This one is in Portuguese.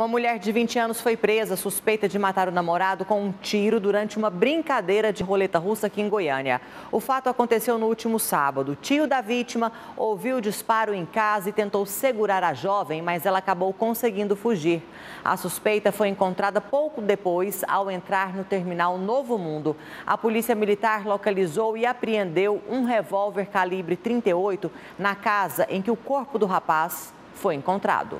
Uma mulher de 20 anos foi presa suspeita de matar o namorado com um tiro durante uma brincadeira de roleta russa aqui em Goiânia. O fato aconteceu no último sábado. O tio da vítima ouviu o disparo em casa e tentou segurar a jovem, mas ela acabou conseguindo fugir. A suspeita foi encontrada pouco depois ao entrar no terminal Novo Mundo. A polícia militar localizou e apreendeu um revólver calibre 38 na casa em que o corpo do rapaz foi encontrado.